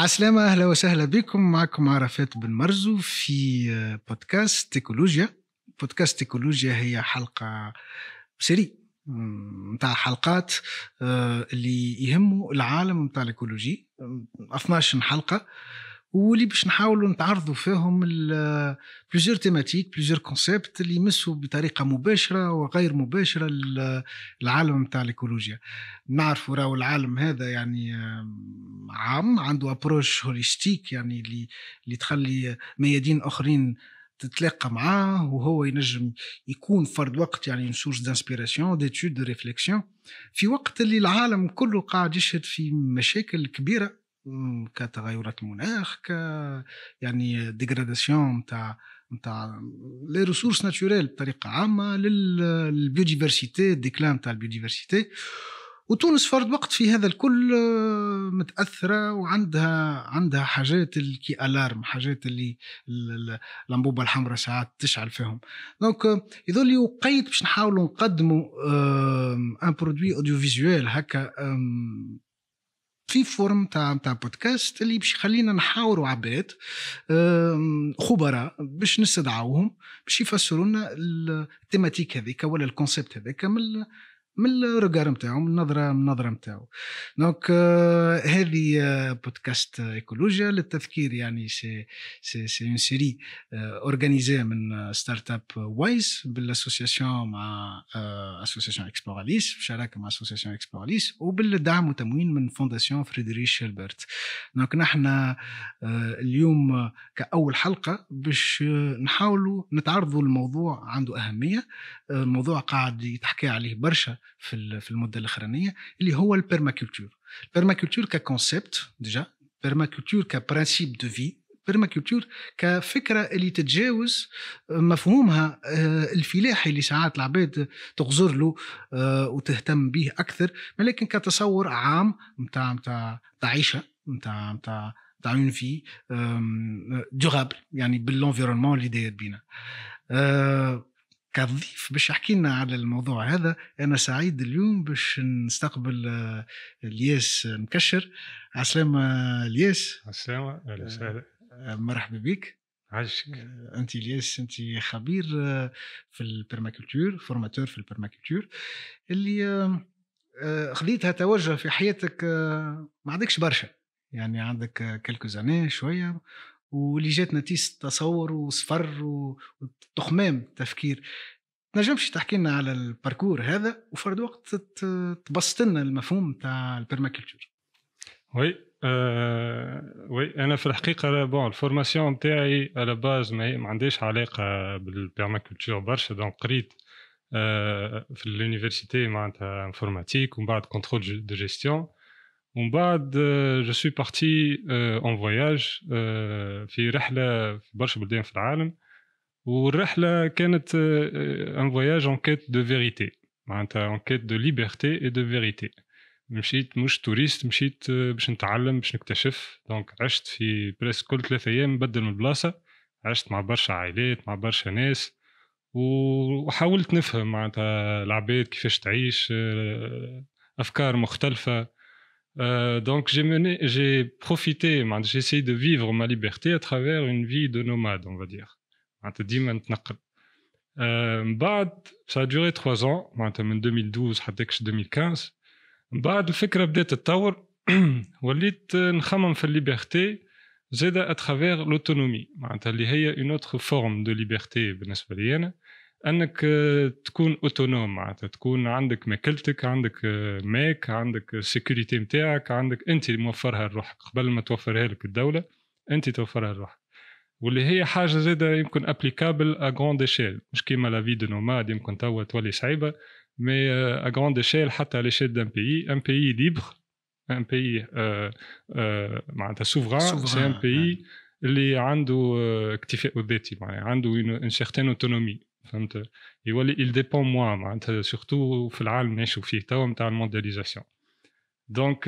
عسلامة أهلا وسهلا بكم. معكم عرفات بن مرزو في بودكاست إيكولوجيا. بودكاست إيكولوجيا هي حلقة série نتاع حلقات آه، اللي يهموا العالم نتاع ال écologie 12 حلقة. واللي باش نحاولوا نتعرضوا فيهم plusieurs thématiques plusieurs concepts اللي يمسوا بطريقة مباشرة وغير مباشرة العالم نتاع الإيكولوجيا. نعرفوا راهو العالم هذا يعني عام عنده approche holistique يعني اللي اللي تخلي ميادين آخرين تتلاقى معاه وهو ينجم يكون فرد وقت يعني source d'inspiration d'études de réflexion في وقت اللي العالم كله قاعد يشهد في مشاكل كبيرة كتغيرات المناخ ك يعني dégradation نتاع نتاع les ressources naturelles بطريقة عامة لل biodiversité déclin نتاع ال biodiversité وتونس فرد وقت في هذا الكل آه، متأثرة وعندها عندها حاجات كي l'alarme حاجات اللي الأنبوبة الحمراء ساعات تشعل فيهم. donc آه، يظل وقيت باش نحاولوا نقدموا un produit audiovisuel هكا في forme تاع تاع بودكاست اللي باش يخلينا نحاوروا عباد خبراء باش نستدعوهم باش يفسروا لنا ال thématique هذيك ولا ال concept هذاك من من ال regard نتاعو من النظرة من النظرة نتاعو. donc euh, هذه بودكاست إيكولوجيا للتذكير يعني c'est c'est c'est une série organisée من startup Wise بالاسوسياسيون مع اسوسياسيون اكسبوراليس بشراكه مع association اكسبوراليس وبالدعم وتموين من fondation Friedrich Ebert. donc نحن اليوم كأول حلقة باش نحاولوا نتعرضوا الموضوع عنده أهمية موضوع قاعد يتحكى عليه برشا في في المدة الأخرانية اللي هو البيرماكولتور البيرماكولتور ككونسيبت ديجا بيرماكولتور كبرانسيب دو في بيرماكولتور كفكره اللي تتجاوز مفهومها آه، الفلاحي اللي ساعات العباد تغزر له آه، وتهتم به أكثر ولكن كتصور عام نتاع نتاع عيشة نتاع نتاع نتاع une vie durable يعني بال environnement اللي داير بينا. آه، كضيف باش يحكي لنا على الموضوع هذا. أنا سعيد اليوم باش نستقبل آه، الياس مكشر. عسلامة الياس. عسلامة أهلا وسهلا. آه، مرحبا بك. عايشك؟ أنت الياس أنت خبير في ال permaculture formateur في ال permaculture. اللي خذيتها توجه في حياتك ما عندكش برشا. يعني عندك quelques années شوية. واللي جات نتيجة تصور وسفر وتخمام تفكير. تنجمش تحكي لنا على ال parcours هذا وفرد وقت تبسط لنا المفهوم تاع ال permaculture oui آه oui أنا في الحقيقة bon ال formation نتاعي à la base ما, عنديش علاقة بال permaculture برشا donc قريت آه في l'université معناتها informatique ومن بعد contrôle de gestion ومن بعد je suis parti en voyage في رحلة في برشا بلدان في العالم. والرحلة كانت un voyage en quête de vérité معناتها en quête de liberté et de vérité مشيت مش touriste مشيت باش نتعلم باش نكتشف. donc عشت في بريس كل ثلاثة أيام نبدل من البلاصه عشت مع برشا عائلات مع برشا ناس. وحاولت نفهم معناتها العباد كيفاش تعيش أفكار مختلفة. Euh, donc j'ai mené, j'ai profité, j'ai essayé de vivre ma liberté à travers une vie de nomade, on va dire. Euh, ça a duré trois ans, en 2012 à 2015. بعد الفكرة بدأت تتطور وليت نخمم في الليبرتي زادة à travers l'autonomie معناتها اللي هي une autre forme de liberté بالنسبة لي أنا أنك تكون autonome معناتها تكون عندك ماكلتك عندك ماك عندك ال sécurité نتاعك عندك أنت موفرها لروحك. قبل ما توفرها لك الدولة أنت توفرها لروحك. واللي هي حاجة زاده يمكن applicable à grande échelle مش كيما la vie de nomade يمكن توا تولي صعيبة mais à grande échelle حتى على l'échelle d'un pays un pays libre un pays معناتها souverain c'est un pays اللي عنده اكتفاء ذاتي معناها عنده اون سيغتان اوتونومي فهمت يولي il dépend moi معناتها سورتو في العالم نعيشوا فيه توا نتاع الموندياليزاسيون دونك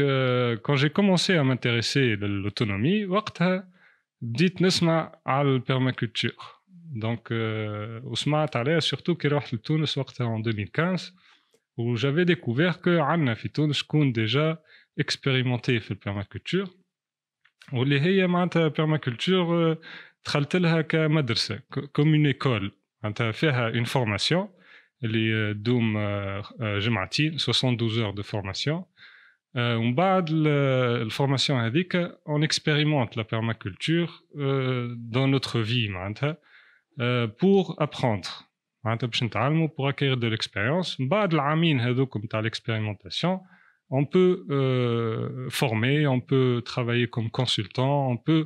كون جي كومونسي ا مانتيريسي للautonomie وقتها بديت نسمع على البيرماكولتور دونك وسمعت عليها سورتو كي رحت لتونس وقتها en 2015 و j'avais découvert que عندنا في تونس شكون ديجا اكسبيريمونتي في البيرماكولتور واللي هي معناتها بيرماكولتور دخلت لها كمدرسه كومون ايكول معناتها فيها اون فورماسيون اللي تدوم جمعتين 72 اور دو فورماسيون ومن بعد الفورماسيون هذيك اون اكسبيريمونت لا بيرماكولتور دون نوتر في معناتها بور ابروندر معناتها باش نتعلموا بور اكير دو ليكسبيريونس من بعد العامين هذوك نتاع ليكسبيريمونتاسيون on peut euh, former, on peut travailler comme consultant, on peut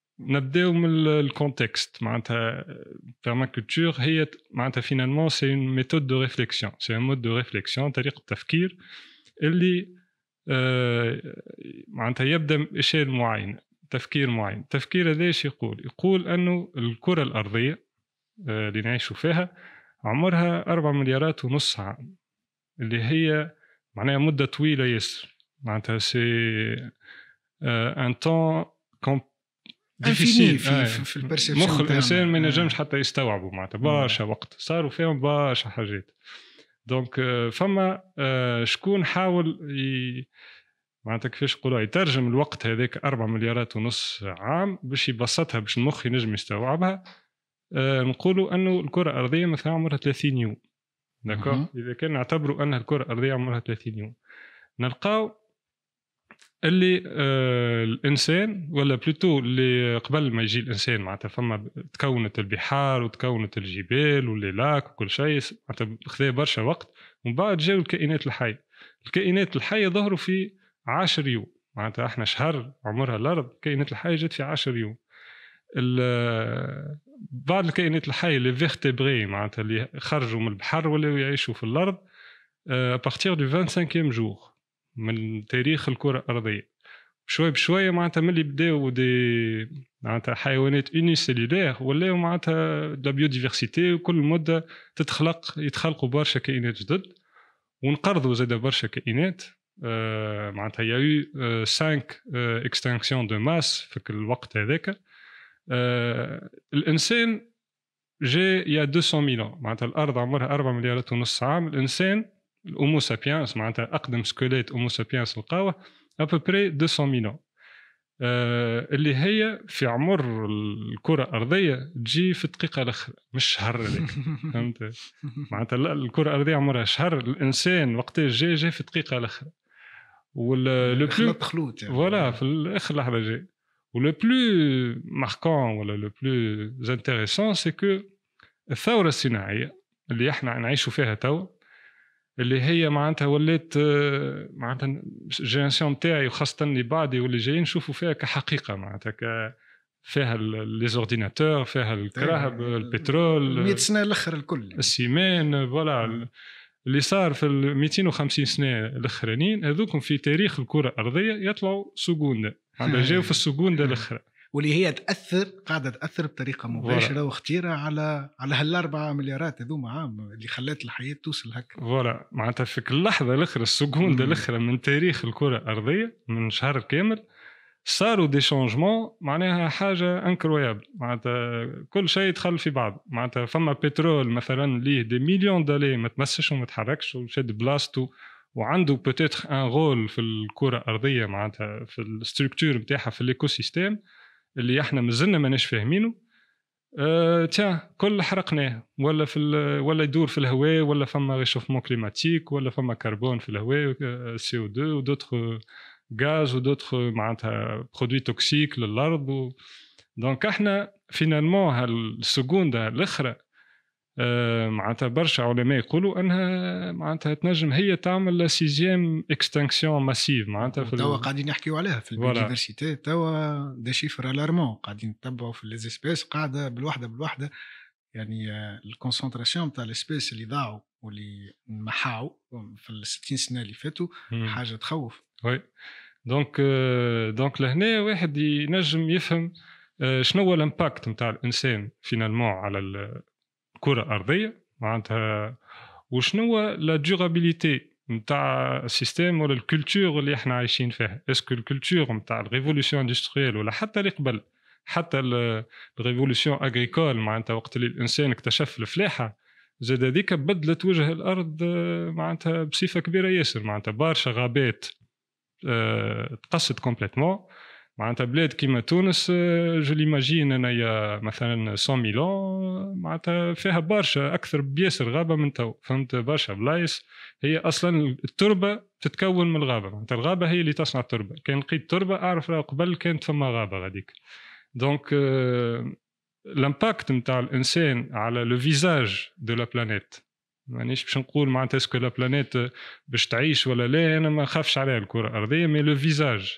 نبداو من ال contexte معناتها permaculture هي معناتها finalement c'est une méthode de réflexion c'est un mode de réflexion طريقه تفكير اللي معناتها يبدأ باشياء معينه تفكير معين. التفكير هذا إيش يقول؟ يقول انه الكرة الأرضية اللي نعيشوا فيها عمرها أربع مليارات ونص عام. اللي هي معناها مدة طويلة ياسر. معناتها c'est un temps difficile في, في ال perception مخ الإنسان ما ينجمش حتى يستوعبه معناتها. برشا وقت. صاروا فيهم برشا حاجات. donc فما شكون حاول ي... معناتها كيفاش نقولوا يترجم الوقت هذاك 4 مليارات ونص عام باش يبسطها باش المخ ينجم يستوعبها. نقولوا أنه الكرة الأرضية مثلا عمرها 30 يوم. d'accord إذا كان نعتبروا أن الكرة الأرضية عمرها 30 يوم. نلقاو اللي آه الإنسان ولا plutôt اللي قبل ما يجي الإنسان معناتها فما تكونت البحار وتكونت الجبال و les lacs وكل شيء معناتها خذا برشا وقت ومن بعد جاو الكائنات الحية. الكائنات الحية ظهروا في 10 يوم معناتها إحنا شهر عمرها الأرض الكائنات الحية جات في 10 يوم. بعض الكائنات الحية les vertébrés معناتها اللي خرجوا من البحر ولاو يعيشوا في الأرض à partir de 25 jours من تاريخ الكرة الأرضية. شوي بشويه معناتها ملي بداو des معناتها حيوانات unicellulaires ولاو معناتها la biodiversité وكل مدة تتخلق يتخلقوا برشا كائنات جدد ونقرضوا زاد برشا كائنات. آه معناتها y a eu 5 extinction de masse في الوقت هذاك. آه الإنسان جاء يا 200 مليون معناتها الأرض عمرها 4 مليارات ونص عام. الإنسان ال homo sapiens معناتها أقدم squelette homo sapiens لقاوه à peu près 200 مليون آه اللي هي في عمر الكرة الأرضية تجي في الدقيقة الاخرى مش شهر فهمت؟ معناتها الكرة الأرضية عمرها شهر الإنسان وقت جاي جاي في الدقيقة الاخرى ولا le plus الخلوط يعني. voilà في الآخر لحظة جاي. و le plus marquant ولا le plus intéressant c'est que الثورة الصناعية اللي إحنا نعيشوا فيها توا اللي هي معناتها ولات معناتها ال génération تاعي وخاصة اللي بعدي واللي جايين نشوفوا فيها كحقيقة معناتها ك فيها les ordinateurs فيها الكراهب البترول 100 سنة الأخر الكل. السيمان voilà اللي صار في ال 250 سنة الأخرانيين هذوكم في تاريخ الكرة الأرضية يطلعوا seconda معناتها جاوا في ال seconda الأخرى. واللي هي تأثر قاعدة تأثر بطريقة مباشرة وخطيره على على هالأربعة مليارات هذوما عام اللي خلات الحياة توصل هكا. voilà. معناتها في اللحظه الأخرى ال seconda الأخرى من تاريخ الكرة الأرضية من شهر كامل صاروا des changements معناها حاجة incroyable معناتها كل شيء دخل في بعض. معناتها فما بترول مثلا il y a des millions دالي ما تمسش وما تحركش وشد بلاصتو وعنده peut-être un rôle في الكرة الأرضية معناتها في ال structure نتاعها في ال écosystème اللي إحنا مازلنا ماناش فاهمينه. أه تيا كل حرقناه. ولا في ولا يدور في الهواء ولا فما réchauffement climatique ولا فما كربون في الهواء CO 2 و d'autres gaz و d'autres معناتها produits toxiques للأرض و... donc إحنا finalement هال seconda الأخرى معناتها برشا علماء يقولوا أنها معناتها تنجم هي تعمل sixième extinction massive معناتها في توا قاعدين يحكيوا عليها في ال biodiversité توا des chiffres alarmants قاعدين نتبعوا في les espèces قاعدة بالوحدة بالوحدة. يعني ال concentration تاع ال espèces اللي ضاعوا واللي محاو في ال 60 سنة اللي فاتوا حاجة تخوف. oui donc donc لهنا واحد ينجم يفهم شنو هو ال impact نتاع الإنسان finalement على الكره الارضيه معناتها وشنو la durabilité نتاع ال système ولا ال culture اللي إحنا عايشين فيها؟ est-ce que ال culture نتاع ال révolution industrielle ولا حتى اللي قبل حتى ال révolution agricole معناتها وقت اللي الإنسان اكتشف الفلاحة زاد هذيك بدلت وجه الأرض معناتها بصفة كبيرة ياسر معناتها برشا غابات آه، تقصت complètement معناتها بلاد كيما تونس je l'imagine انايا مثلا 100 مليون معناتها فيها برشا أكثر بياسر غابة من تو فهمت؟ برشا بلايص. هي أصلا التربة تتكون من الغابة معناتها الغابة هي اللي تصنع التربة. كان لقيت تربة أعرف قبل كانت فما غابة غاديك. donc ال impact نتاع الإنسان على le visage de la planète مانيش باش نقول معناتها est-ce que la planète باش تعيش ولا لا أنا ما خافش عليها الكرة الأرضية مي لو فيزاج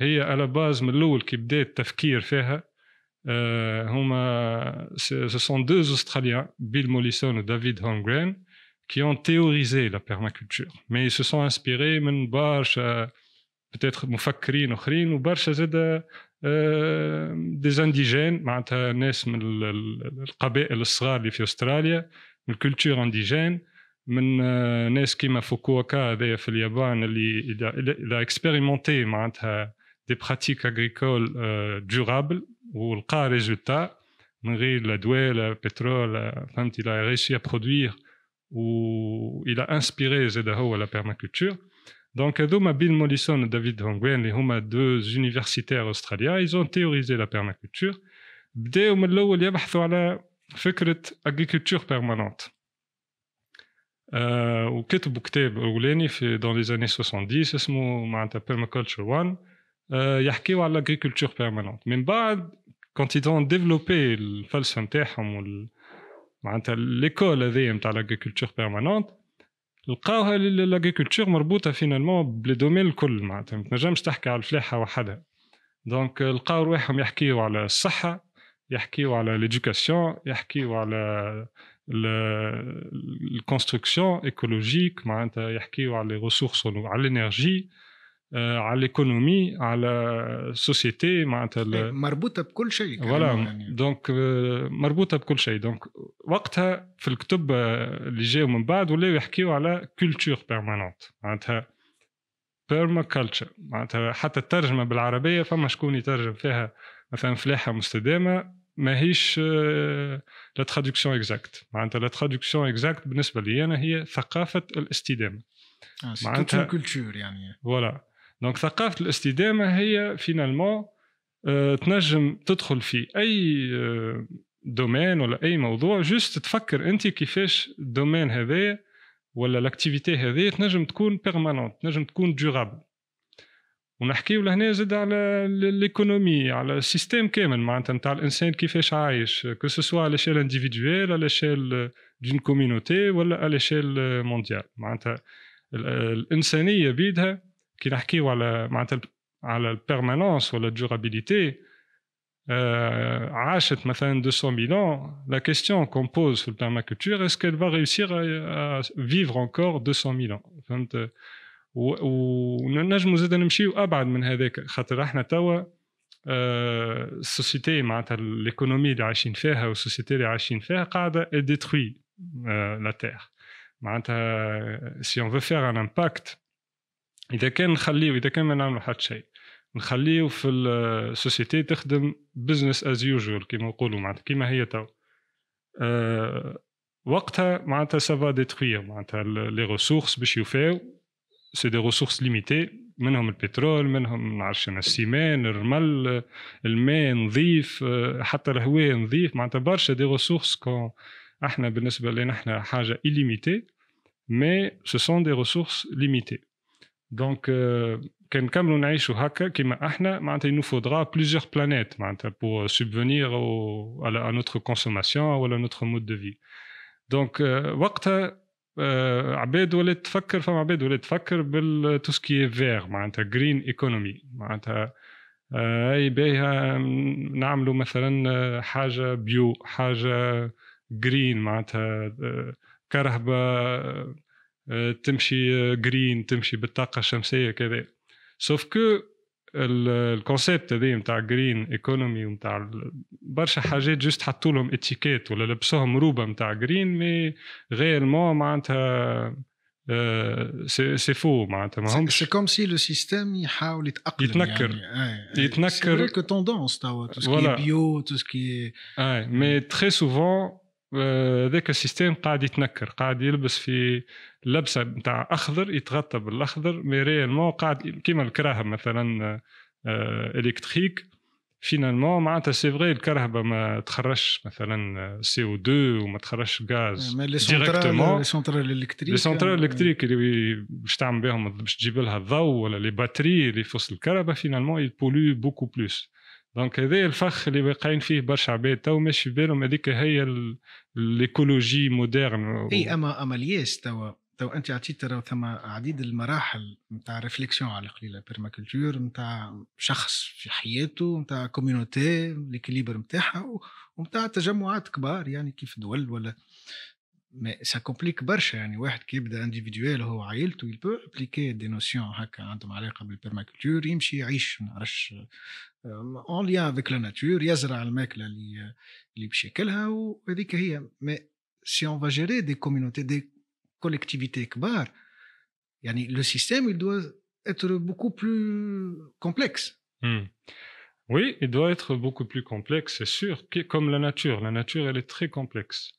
هي على base من الأول كي بدأ التفكير فيها هما ce sont deux Australiens, Bill Mollison et qui ont théorisé la permaculture. Mais ils se sont inspirés من برشا peut-être مفكرين أخرين وبرشا زاد des indigènes معناتها ناس من القبائل الصغار اللي في أستراليا من ال culture indigène من ناس كيما فوكوكا هذايا في اليابان اللي اذا اكسبيريمونتي معناتها des pratiques agricoles euh, durables ولقى résultat من غير الادويه لا بترول فهمت il a réussi à produire ou il a inspiré زاد هو la permaculture donc هذوما بيل موليسون ودافيد هونغوين اللي هما دو universitaires australiens ils ont théorisé la permaculture بداو من الاول يبحثوا على فكره agriculture permanente آه وكتبوا كتاب اولاني في دون لي زاني 70 اسمه معناتها permaculture 1 يحكيو على ال agriculture permanente من بعد quand ils ont développé الفلسفه نتاعهم وال معناتها l'école هذيا نتاع ال agriculture permanente لقاوها ال agriculture مربوطة finalement ب les domaines الكل معناتها. ما تنجمش تحكي على الفلاحة وحدها. donc لقاو رواحهم يحكيو على الصحة يحكيو على l'éducation يحكيو على ال construction écologique معناتها يحكيو على les ressources على ال énergie على l'économie على ال société معناتها مربوطة بكل شيء voilà يعني. donc مربوطة بكل شيء. donc وقتها في الكتب اللي جاوا من بعد ولاو يحكيو على culture permanente معناتها permaculture معناتها حتى الترجمة بالعربية فما شكون يترجم فيها مثلا فلاحة مستدامة ماهيش la traduction exacte معناتها la traduction exacte بالنسبة لي أنا هي ثقافة الاستدامة. معناتها culture يعني. voilà donc ثقافه الاستدامه هي finalement تنجم تدخل في اي domaine ولا اي موضوع juste تفكر انت كيفاش ال domaine هذايا ولا l'activité هذه تنجم تكون permanente تنجم تكون durable ونحكيو لهنا زاد على l'économie على ال système كامل معناتها نتاع الانسان كيفاش عايش que ce soit على l'échelle individuelle على l'échelle دون كوميونيتي ولا على ليشيل مونديال معناتها الانسانيه بيدها كي نحكيو على معناتها على البيرمانونس ولا الدورابيليتي آه عاشت مثلا 200 مليون لا كيستيون كون بوز في البيرماكولتور اسكو elle va réussir à vivre encore 200 مليون فهمت ونجموا زاد نمشيو ابعد من هذاك خاطر احنا توا السوسيتي معناتها الايكونومي اللي عايشين فيها والسوسيتي اللي عايشين فيها قاعده ديتروي لا تير معناتها سي اون فو فير ان امباكت إذا كان نخليه إذا كان ما نعملوا حتى شيء نخليه في السوسيتي تخدم بزنس از يوجوال كيما نقولوا معناتها كيما هي تو أه وقتها معناتها سافا ديتروير معناتها لي ريسورس باش يوفاو. سي دي ريسورس ليميتي منهم البترول منهم نعرفش أنا السيمان الرمل الماء نظيف حتى الهواء نظيف. معناتها برشا دي ريسورس كون إحنا بالنسبة لنا إحنا حاجة illimitée mais ce sont des ressources limitées. Donc كان نكملوا نعيشوا هكا كيما إحنا معناتها faudra plusieurs planètes معناتها à, à notre consommation ou à notre mode de vie. Donc وقتها عباد ولات تفكر فما عباد ولات تفكر بالتوسكي فيغ معناتها green economy معناتها اي باهيه نعملوا مثلا حاجة bio حاجة green معناتها كرهبه تمشي green تمشي بالطاقة الشمسية كذا. sauf que ال concept هذا نتاع green economy ونتاع برشا حاجات juste حطوا لهم étiquette ولا لبسوهم روبة نتاع green mais réellement معناتها c'est faux معناتها. ما همش c'est comme si le système يحاول يتأقلم يتنكر. يعني. يتنكر. c'est que tendance توا tout ce qui bio tout ce qui est mais très souvent هذاك ال système قاعد يتنكر قاعد يلبس في لبسة نتاع أخضر يتغطى بالأخضر mais réellement قاعد كيما الكراهب مثلا électrique finalement معناتها c'est vrai الكرهبه ما تخرجش مثلا CO 2 وما تخرجش غاز directement les centrales électriques les centrales électriques اللي باش تعمل بهم باش تجيب لها الضوء ولا les batteries اللي في وسط الكرهبه finalement ils polluent beaucoup plus donc هذا الفخ اللي واقعين فيه برشا عباد تو ماشي في بالهم هذيك هي ال écologie moderne. إي اما أما الياس توا تو أنت عطيت ترى ثم عديد المراحل نتاع réflexion على قليله permaculture نتاع شخص في حياته نتاع community l'équilibre نتاعها ونتاع تجمعات كبار يعني كيف دول ولا mais ça complique برشا يعني واحد كي يبدأ individuel هو عائلته il peut appliquer des notions هكا عندهم علاقة بال permaculture يمشي يعيش ما نعرفش اون ليان افيك لا ناتور يزرع الماكله اللي اللي باش ياكلها وهذيك هي مي سي اون فا جيري دي كوميونيتي دي كوليكتيفيتي كبار يعني لو سيستيم il doit être beaucoup plus complexe hmm. Oui, il doit être beaucoup plus complexe, c'est sûr, comme la nature. La nature, elle est très complexe.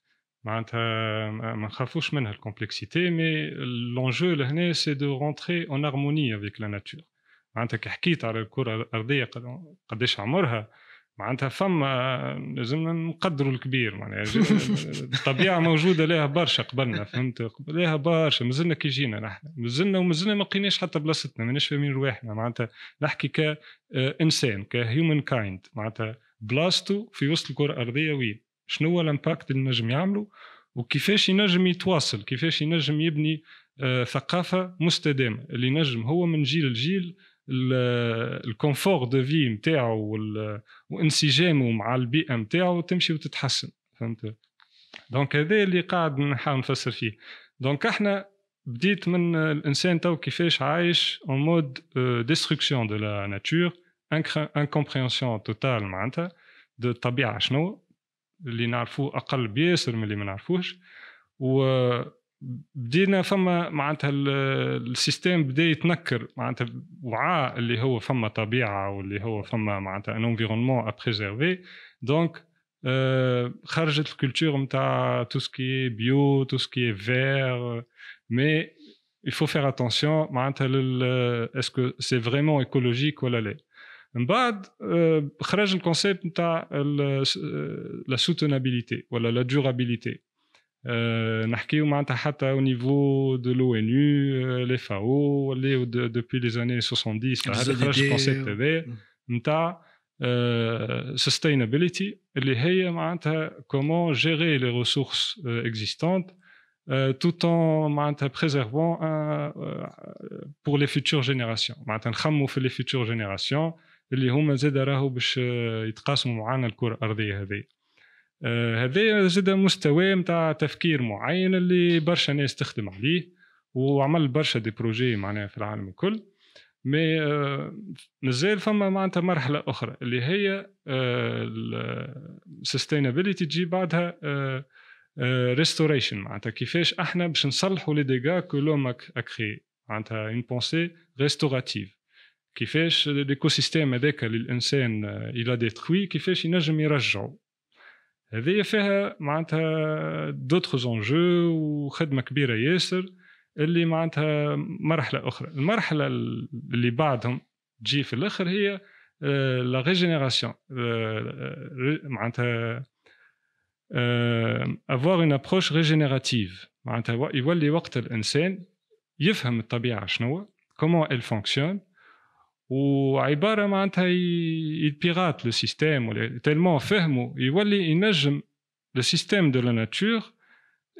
معناتها ما نخافوش منها الكومبلكسيتي مي لونجو لهنا سي دو رونتري اون معناتها كي حكيت على الكرة الأرضية قداش عمرها معناتها فما لازمنا نقدروا الكبير معناها الطبيعة موجودة لها برشا قبلنا فهمت؟ لها برشا مازلنا كي جينا نحن مازلنا ومازلنا ما لقيناش حتى بلاصتنا ماناش فاهمين رواحنا معناتها نحكي كانسان ك human kind معناتها بلاصتو في وسط الكرة الأرضية وين؟ شنو هو ال impact اللي نجم يعمله؟ وكيفاش ينجم يتواصل كيفاش ينجم يبني آه، ثقافة مستدامة اللي ينجم هو من جيل لجيل ال confort de vie نتاعو وانسجامه مع البيئة نتاعو تمشي وتتحسن فهمت؟ donc هذا اللي قاعد نحاول نفسر فيه. donc إحنا بديت من الإنسان تو كيفاش عايش en mode destruction de la nature incompréhension totale معناتها de الطبيعه شنو؟ اللي نعرفوه أقل بياسر من اللي ما نعرفوش. و بدينا فما معناتها السيستم بدا يتنكر معناتها وعاء اللي هو فما طبيعه واللي هو فما معناتها ان انفيرونمون ا بريزيرفي دونك خرجت الكولتور نتاع تو سكي بيو تو سكي فير مي il faut faire attention معناتها est-ce que c'est vraiment écologique ولا لا من بعد خرج الكونسيبت نتاع لا سوتينابيليتي ولا لا دورابيليتي نحكيو معناتها حتى au niveau de l'ONU les FAO اللي depuis les années 70 هذا خرج الكونسيبت هذا نتاع sustainability اللي هي معناتها comment gérer les ressources existantes tout en معناتها préservant pour les futures générations معناتها نخمو في les futures générations اللي هما زاد راهو باش يتقاسموا معنا الكره الارضيه هذه آه، هذا زاد مستوى نتاع تفكير معين اللي برشا ناس تخدم عليه وعمل برشا دي بروجي معناها في العالم الكل. مي آه، مازال فما معناتها مرحلة أخرى اللي هي ال sustainability تجي بعدها restoration معناتها. كيفاش أحنا باش نصلحوا les dégâts que l'homme a créés معناتها une pensée restorative كيفاش l'écosystème هذاك اللي الإنسان il a détruit كيفاش ينجم يرجعه؟ هذه فيها معناتها d'autres enjeux وخدمه كبيرة ياسر اللي معناتها مرحلة أخرى. المرحلة اللي بعدهم تجي في الآخر هي la régénération معناتها avoir une approche régénérative معناتها يولي وقت الإنسان يفهم الطبيعة شنو comment elle fonctionne وعبارة معناتها ي pirate le système ولا tellement فهموا يولي ينجم le système de la nature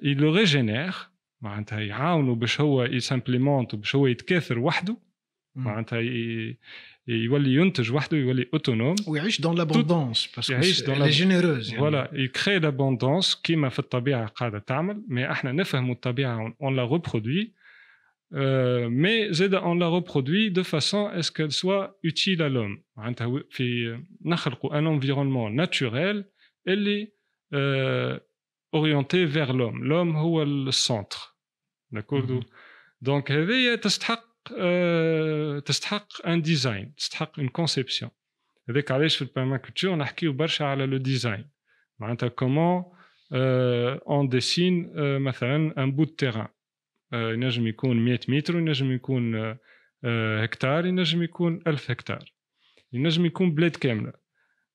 le régénère معناتها يعاونوا باش هو ي s'implémente وباش هو يتكاثر وحده. معناتها يولي ينتج وحده يولي autonome ويعيش dans l'abondance parce que يعيش la- généreuse يعني. voilà ي crée l'abondance كيما في الطبيعة قاعدة تعمل mais إحنا نفهموا الطبيعة on la reproduit مي زاد اون ريبرودوي دو فاسون اس كال سوا اوتيل ا لوم معناتها و- في نخلقوا ان انفيرونمون ناتوريل اللي اورينتي فيغ لوم لوم هو السونتر داكوردو مهم. دونك هذه تستحق آه، تستحق ان ديزاين تستحق اون كونسيبسيون هذاك علاش في البيرماكولتور نحكيو برشا على لو ديزاين معناتها كومون اون ديسين مثلا ان بو دو تيران ينجم يكون 100 متر وينجم يكون آه، آه، هكتار ينجم يكون 1000 هكتار ينجم يكون بلاد كامله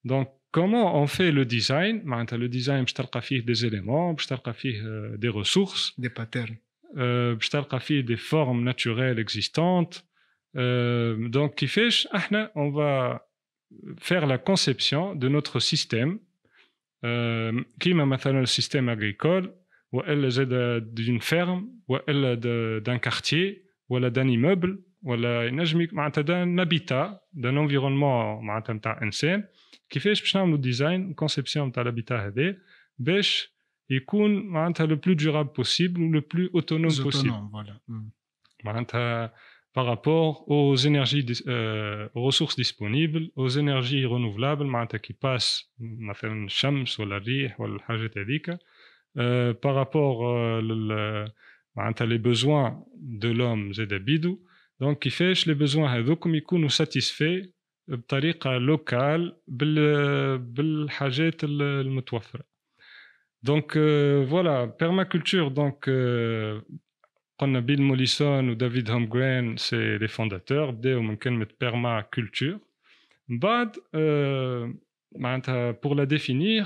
دونك كومون اون في لو ديزاين معناتها لو ديزاين باش تلقى فيه دي زيليمون باش تلقى فيه دي ريسورس دي باترن باش تلقى فيه دي فورم ناتوريل اكزيستونت دونك كيفاش احنا اون فا faire la conception de notre système euh, كيما مثلا السيستم اغريكول والا زاد دون فيرم والا دان كارتيer ولا دان ايموبل ولا ينجم يك- معناتها دان هابيتا دان انفيرونمون معناتها نتاع انسان كيفاش باش نعملوا ديزاين كونسيبسيون نتاع الهابيتا هذا باش يكون معناتها لو بلو دورابل بوسيبل ولو بلو اوتونوم بوسيبل اوتونوم فوالا مم. معناتها par rapport aux énergies dis- euh, aux ressources disponibles aux énergies renouvelables معناتها qui passent مثلا الشمس ولا الريح ولا الحاجات هذيك euh, par rapport euh, لل معناتها les besoins de l'homme زاد بيدو دونك كيفاش les besoins هذوكم يكونوا satisfaits بطريقه لوكال بال بالحاجات ال- المتوفره دونك فوالا بيرماكولتور دونك قلنا بيل موليسون ودافيد هومغرين سي لي فونداتور بداو من كلمه بيرما كولتور من بعد آه، معناتها بور لا ديفينير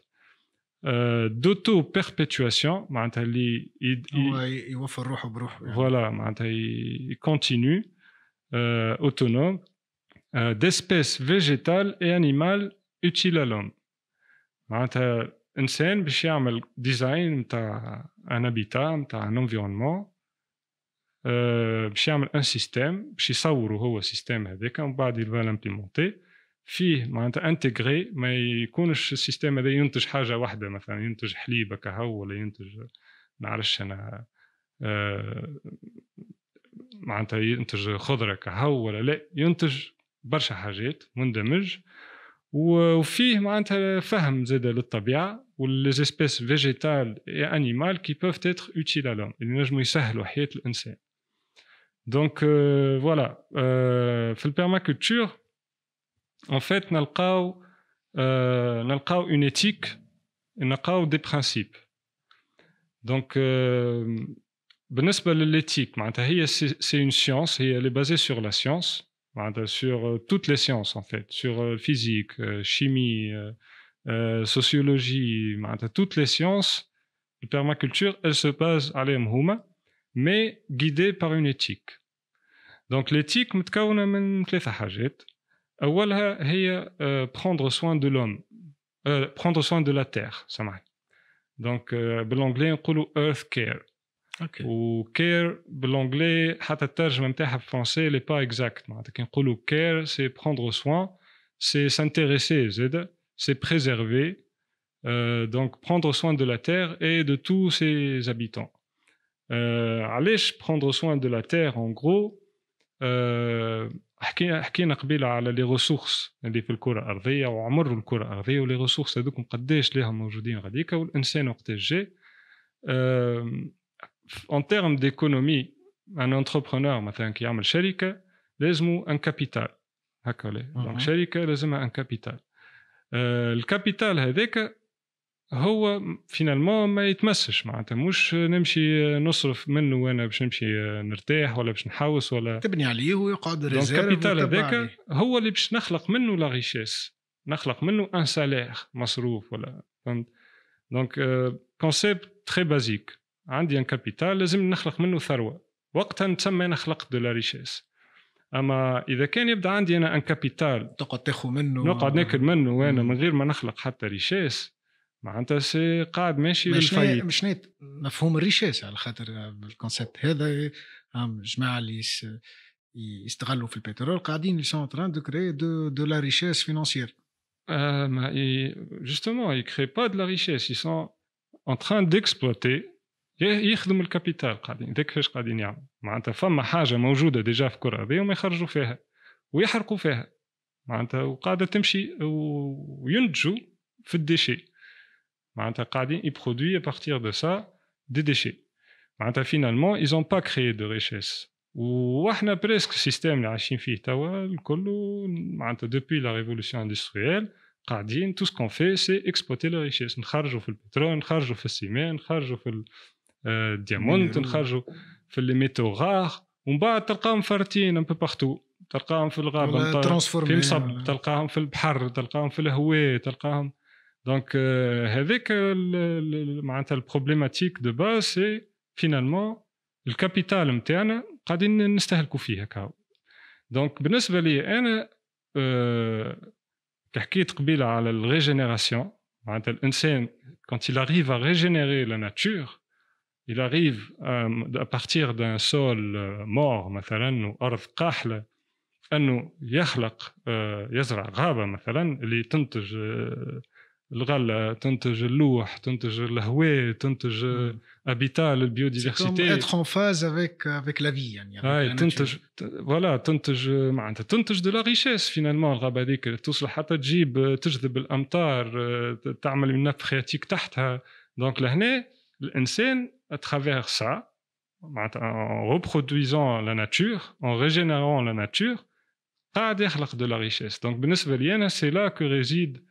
euh, d'auto perpétuation معناتها اللي يد- هو يوفر روحه بروحه يعني. voilà معناتها ي- continue euh, autonome euh, d'espèces végétales et animales utiles à l'homme معناتها انسان باش يعمل ديزاين نتاع ان هابيتا نتاع ان انفيرونمون باش يعمل ان سيستيم باش يصوروا هو السيستيم هذاك ومن بعد يلفا لامبليمونتي فيه معناتها intégré ما يكونش ال système هذا ينتج حاجة واحدة مثلا ينتج حليب كهو ولا ينتج نعرفش أنا آه، معناتها ينتج خضرة كهو ولا لا ينتج برشا حاجات مندمج. وفيه معناتها فهم زاد للطبيعة و les espèces végétales et animales qui peuvent être utiles à l'homme اللي نجموا يسهلوا حياة الإنسان. دونك فوالا في البيرماكولتور ان فيت نلقاو آه، نلقاو اون ايتيك نلقاو دي برانسيب دونك بالنسبه للإيتيك معناتها هي سي اون سيونس هي اللي بازي سور لا سيونس معناتها sur euh, toutes les sciences en fait sur euh, physique euh, chimie euh, euh, sociologie معناتها toutes les sciences la permaculture elle se base عليهم هما mais guidée par une éthique donc l'éthique متكونة من ثلاثة حاجات أولها هي euh, prendre soin de l'homme euh, prendre soin de la terre سامحني donc euh, بالانجلي نقولوا earth care اوكي وكير بالانجلي حتى الترجمه نتاعها في فرونسي لي با اكزاكت معناتها كي نقولوا كير سي بروندر سوان سي سانتيريسي زاد سي بريزيرفي دونك بروندر سوان دو لا تير اي دو تو سي habitants Euh, علاش بروندر سوان دو لا تير اون غرو حكينا حكينا قبيلة على les ressources اللي في الكرة الأرضية وعمر الكرة الأرضية و les ressources هذوكم قداش ليهم موجودين غاديكا والإنسان وقتاش جاء آه، en termes d'économie un entrepreneur مثلا كي يعمل شركة لازمه un capital هكا ولا. donc شركة لازمها un capital ال capital هذاك هو finalement ما يتمسش معناتها مش نمشي نصرف منه وأنا باش نمشي نرتاح ولا باش نحوس ولا تبني عليه ويقعد réserve ال capital هذاك هو اللي باش نخلق منه la richesse نخلق منه un salaire مصروف ولا فهمت؟ donc concept très basique عندي un capital لازم نخلق منه ثروة. وقتها نتسمى أنا خلقت de la richesse أما إذا كان يبدأ عندي أنا un capital تقعد تاخذ منه. نقعد ناكل منه وأنا من غير ما نخلق حتى richesse معناتها c'est قاعد ماشي للفايت. مش نيت مفهوم ال richesse على خاطر ال concept هذا جماعة اللي يستغلوا في البترول قاعدين ils sont en train de créer de, de la richesse financière. Euh, justement, ils ne créent pas de la richesse, ils sont en train d'exploiter. يخدم ال capital قاعدين. ذاك كيفاش قاعدين يعملوا. معناتها فما حاجة موجودة déjà في الكره هذه وما يخرجوا فيها. ويحرقوا فيها. معناتها وقاعدة تمشي وينتجوا في ال déchets. معناتها قاعدين يبرودوي بارتير دو سا دي ديشي معناتها فينالمون ايزون با كريي دو ريشيس واحنا بريسك السيستيم اللي عايشين فيه توا الكل معناتها دوبوي لا ريفولوسيون اندستريال قاعدين تو سكون في سي اكسبلوتي لا ريشيس نخرجوا في البترول نخرجوا في السيمان نخرجوا في الديامونت نخرجوا في لي ميتو غار ومن بعد تلقاهم فارتين ان بو بارتو تلقاهم في الغابه في الصب تلقاهم في البحر تلقاهم في الهواء تلقاهم donc هذاك معناتها ال problématique de base c'est finalement ال capital نتاعنا قاعدين نستهلكوا فيه هكا donc بالنسبة لي أنا كحكيت قبيلة على ال régénération. معناتها الإنسان quand il arrive à régénérer la nature il arrive à partir d'un sol mort مثلا وارض قاحلة أنه يخلق يزرع غابة مثلا اللي تنتج الغله تنتج اللوح تنتج الهواء تنتج habitat لل biodiversité être en phase avec avec la vie يعني هاي تنتج voilà تنتج معناتها تنتج de la richesse finalement الغابة هذيك. تصلح حتى تجيب تجذب الأمطار تعمل من nappe phréatique تحتها. donc لهنا الإنسان à travers ça معناتها en reproduisant la nature en régénérant la nature قاعد يخلق de la richesse donc بالنسبة لي أنا سي لا كو ريزيد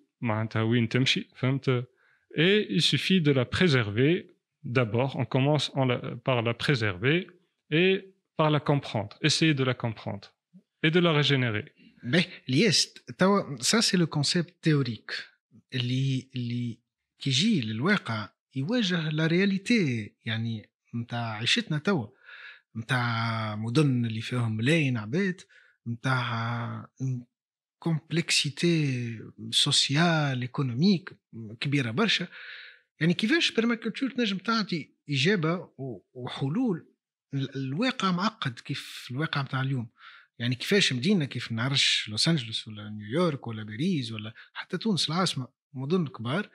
معناتها وين تمشي فهمت et il suffit de la préserver d'abord on commence en la, par la préserver et par la comprendre essayer de la comprendre et de la régénérer باهي الياس توا سا سي لو كونسيبت تيوريك اللي اللي كي يجي للواقع يواجه لا رياليتي يعني نتاع عيشتنا توا نتاع مدن اللي فيهم ملايين عباد نتاع كومبلكسيتي سوسيال ايكونوميك كبيره برشا يعني كيفاش بيرماكولتور تنجم تعطي اجابه وحلول الواقع معقد كيف الواقع نتاع اليوم يعني كيفاش مدينه كيف نعرفش لوس انجلوس ولا نيويورك ولا باريس ولا حتى تونس العاصمه مدن كبار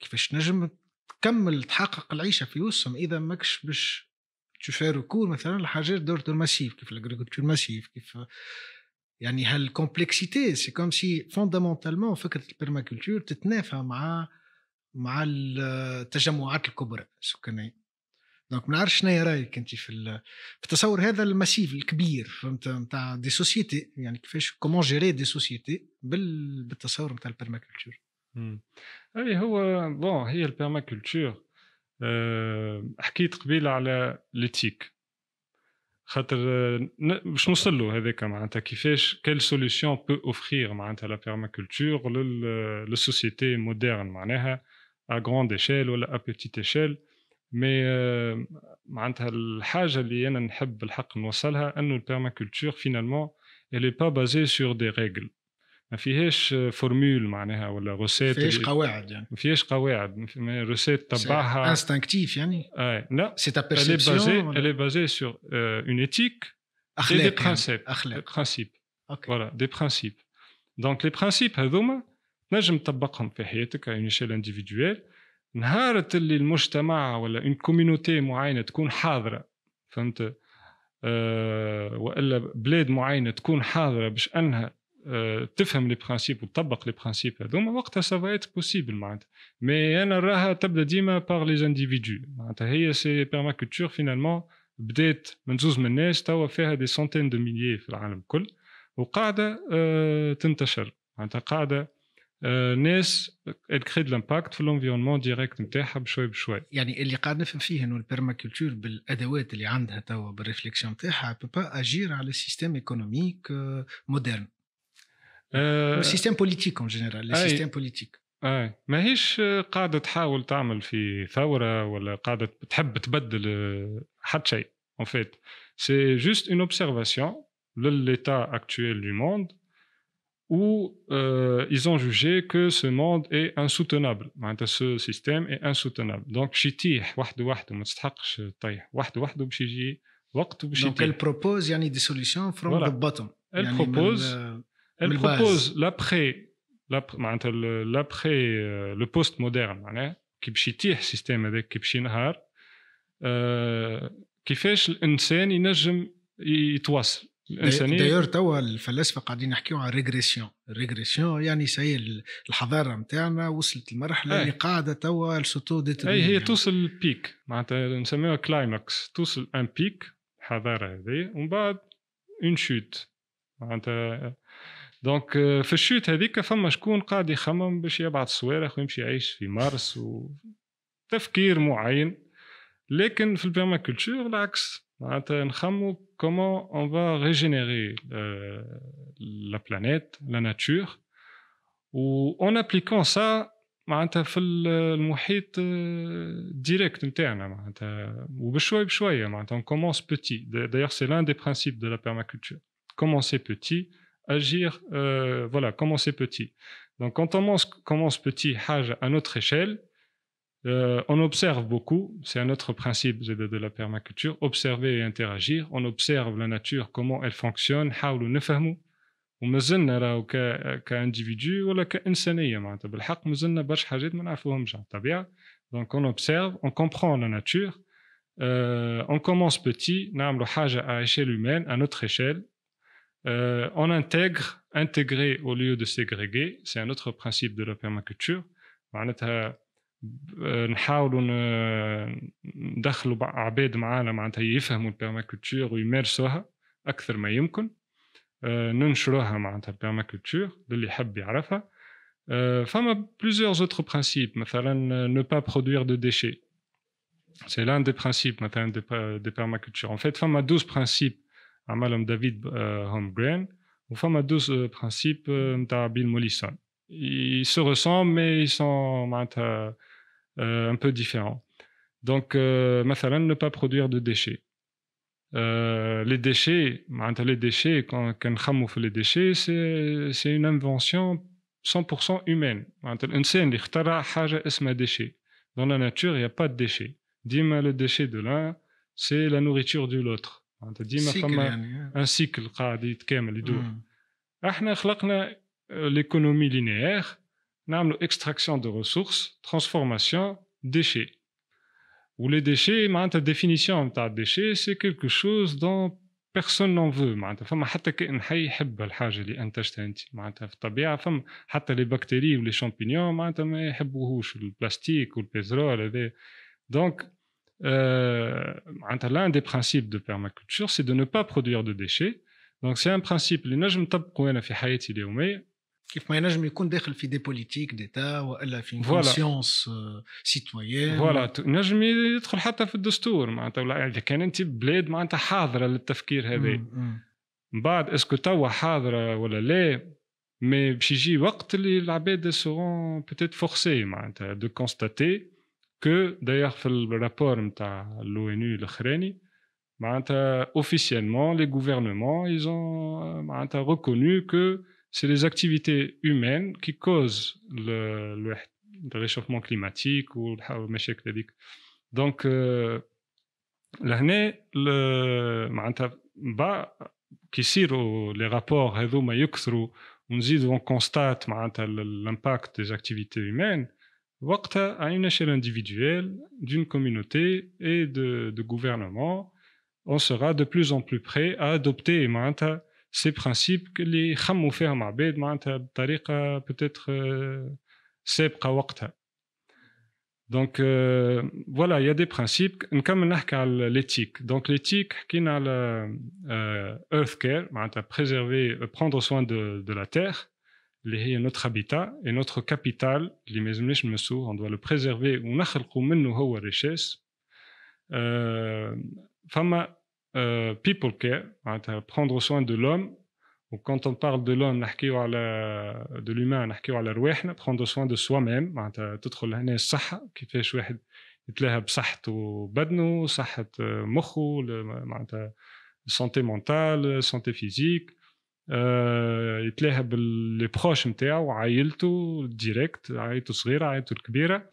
كيفاش نجم تكمل تحقق العيشه في وسطهم اذا ماكش باش تشوفي ركور مثلا لحاجات دورة الماسيف كيف الاغريكولتور ماسيف كيف يعني هال complexité c'est comme si fondamentalement فكرة ال permaculture تتنافى مع مع التجمعات الكبرى السكانيه donc ما نعرفش شنو رأيك أنت في التصور هذا ال massif الكبير فهمت؟ نتاع des sociétés يعني كيفاش comment gérer des sociétés بالتصور نتاع البيرماكولتور أي هو bon هي ال permaculture أه حكيت قبيلة على l'éthique خاطر باش نوصل له هذاك معناتها كيفاش quelle solution peut offrir معناتها la permaculture لل société moderne معناها à grande échelle ولا à petite échelle mais معناتها الحاجة اللي أنا نحب الحق نوصلها أنه ال permaculture finalement اللي pas basée sur des règles ما فيهاش formule معناها ولا recette ما فيهاش قواعد يعني. ما فيهاش قواعد. recette تبعها. instinctive يعني. اي لا. c'est ta perception elle est basée sur euh, une éthique اخلاق et des principes. يعني. اخلاق principes. أوكي voilà des principes. Donc les principes هذوما تنجم تطبقهم في حياتك une échelle individuelle. نهار اللي المجتمع ولا une communauté معينة تكون حاضرة فهمت؟ أه وإلا بلاد معينة تكون حاضرة باش أنها تفهم les principes وتطبق les principes هذوما وقتها ça va être possible معناتها. mais أنا نراها تبدأ ديما par l'individu معناتها هي c'est permaculture finalement بدات من زوز من الناس توا فيها des centaines de milliers في العالم الكل. وقاعدة أه تنتشر. معناتها قاعدة آه، ناس تكري de l'impact في ال environnement direct نتاعها بشوي بشوي. يعني اللي قاعد نفهم فيه إنه ال permaculture بالأدوات اللي عندها توا بال réflexion نتاعها باش agir على système économique moderne سيستيم بوليتيك اون جينيرال سيستيم بوليتيك اي ماهيش قاعده تحاول تعمل في ثوره ولا قاعده تحب تبدل آه، حتى شيء en fait c'est juste une observation de l'état actuel du monde où euh, ils ont jugé que ce monde est insoutenable ce système est insoutenable donc باش يتيح وحده وحده ما تستحقش تطيح وحده وحده باش يجي وقت باش يتيح donc elle propose يعني des solutions from voilà. the bottom elle يعني propose من elle propose l'après معناتها l'après le post moderne معناها كي باش يتيح السيستم هذاك كي باش ينهار كيفاش الانسان ينجم يتواصل الانسانيه داير توا الفلاسفه قاعدين يحكيوا على ريغريسيون الريغريسيون يعني سي الحضاره نتاعنا وصلت لمرحله اللي قاعدة توا السوتو اي هي توصل البيك معناتها نسميها كلايماكس توصل ان بيك الحضاره هذه ومن بعد اون شوت معناتها دونك في الشوت هذيك فما شكون قاعد يخمم باش يبعث صواريخ ويمشي يعيش في مارس وتفكير معين لكن في البيرماكولتور العكس comment on va régénérer euh, la planète, la nature, ou en appliquant ça في المحيط direct نتاعنا معناتها وبشوي بشويه معناتها on commence petit d'ailleurs c'est l'un des principes de la permaculture commencer petit agir euh, voilà commencer petit donc quand on commence petit à notre échelle euh, on observe beaucoup, c'est un autre principe de, de, la permaculture, observer et interagir. On observe la nature, comment elle fonctionne, حاولوا نفهموا ومازلنا راهو كانديفيدو ولا كإنسانية معناتها بالحق مازلنا برشا حاجات ما نعرفوهمش على الطبيعة. Donc on observe, on comprend la nature, euh, on commence petit, نعملوا حاجة à échelle humaine, à notre échelle. Euh, on intègre, intégrer au lieu de ségréger, c'est un autre principe de la permaculture. معناتها نحاولوا ندخلوا عباد معانا معناتها يفهموا البيرماكولتور ويمارسوها اكثر ما يمكن ننشروها معناتها البيرماكولتور للي يحب يعرفها فما plusieurs autres principes مثلا ne pas produire de déchets c'est l'un des principes مثلا des permaculture en fait فما 12 principes عملهم دافيد هومغرين وفما 12 principes نتاع بيل موليسون ils se ressemblent mais ils sont معناتها euh, un peu différent. Donc, euh, ne pas produire de déchets. Euh, les déchets, les déchets, quand, on les déchets, c'est une invention 100% humaine. déchets. Dans la nature, il n'y a pas de déchets. Dis-moi le déchet de l'un, c'est la nourriture de l'autre. معناتها ديما فما يعني. آه. ان سيكل قاعد يتكامل يدور. إحنا خلقنا ليكونومي لينير نعملوا extraction de ressources transformation déchets ou les déchets معناتها définition تاع déchet c'est quelque chose dont personne n'en veut معناتها فما حتى كائن حي يحب الحاجة اللي أنتجتها أنت. معناتها في الطبيعة فما حتى les bactéries و les champignons معناتها ما يحبوهوش. البلاستيك والبيترول هذا. Donc l'un des principes de permaculture c'est de ne pas produire de déchets donc c'est un principe اللي نجم نطبقه انا في حياتي اليوميه كيف ما ينجم يكون داخل في دي بوليتيك ديتا والا في كونسيونس سيتويان فوالا نجم يدخل حتى في الدستور معناتها اذا كان انت بلاد معناتها حاضره للتفكير هذا من بعد اسكو توا حاضره ولا لا مي باش يجي وقت اللي العباد سورون بوتيت فورسي معناتها دو كونستاتي كو دايوغ في الرابور نتاع لو ان الاخراني معناتها اوفيسيالمون لي غوفرنمون ايزون معناتها ريكونو كو c'est les activités humaines qui causent le, le, le réchauffement climatique ou المشاكل هذيك دونك لهنا معناتها كي يصيروا لي رابور هذوما يكثروا ونزيدوا اون كونستات معناتها لامباكت دي اكتيفيتي هيومان à une échelle individuelle d'une communauté et de, de, gouvernement, on sera de plus en plus prêt à adopter ces principes que les faire peut-être سابقه وقتها دونك فوالا يا دي برانسيب نكمل نحكي على ليتيك دونك ليتيك حكينا على ايرث كير معناتها بريزيرفي بروندر سوان دو دو لا تير اللي هي نوتر هابيتا اي نوتر كابيتال اللي ما يلزمناش نمسوه اون دوا لو بريزيرفي ونخلقوا منه هو الريشيس فما بيبل كير معناتها بروندر سوان دو لوم وكونت اون بارل دو لوم نحكيو على دو لومان نحكيو على رواحنا بروندر سوان دو سوا ميم معناتها تدخل هنا الصحه كيفاش واحد يتلاها بصحته بدنه صحه مخه معناتها سونتي مونتال سونتي فيزيك يتلاها باللي بروش نتاعو عائلته ديريكت عائلته صغيرة عائلته الكبيرة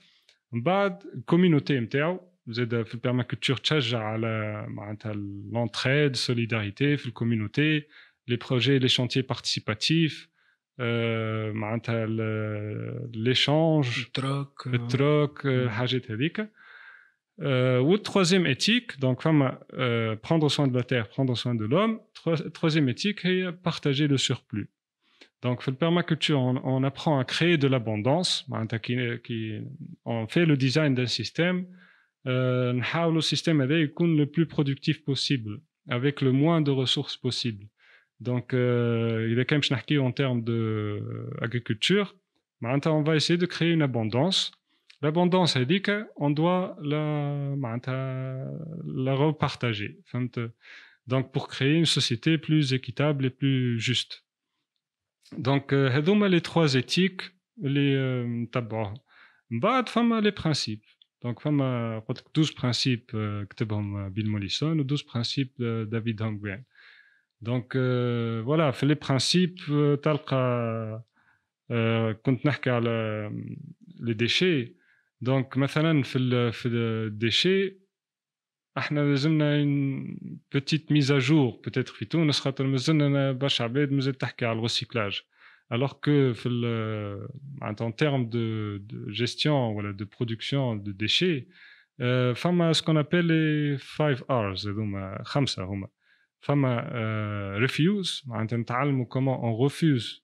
من بعد الكوميونيتي نتاعو زاد في البيرماكولتور تشجع على معناتها لونتريد سوليداريتي في الكوميونيتي les projets, les chantiers participatifs, euh, l'échange, le troc, حاجات هذيك. Ou troisième éthique, donc euh, prendre soin de la terre, prendre soin de l'homme. Troisième éthique, c'est partager le surplus. Donc, la permaculture, on, apprend à créer de l'abondance. On fait le design d'un système. Euh, le système est le plus productif possible, avec le moins de ressources possible. Donc, euh, il est quand même en termes d'agriculture. on va essayer de créer une abondance L'abondance, elle dit qu'on doit la, la repartager. Donc, pour créer une société plus équitable et plus juste. Donc, euh, les trois éthiques, les euh, d'abord. les principes. Donc, il y a 12 principes que Bill Mollison ou 12 principes de David Hongren. دونك فوالا في لي برانسيب تلقى كنت نحكي على لي ديشي دونك مثلا في ال في الديشي احنا لازمنا بتيت ميز اجور بوتيتر في تونس خاطر مازلنا برشا عباد مازال تحكي على الريسيكلاج alors que في معناتها en termes de, de gestion ولا de production de déchets فما ce qu'on appelle les 5 R's هذوما خمسه هما فما ريفيوز معناتها نتعلموا كومون اون ريفيوز